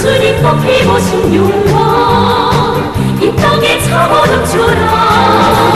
수리톱 해보신 용왕 이 땅에 차오름 주라.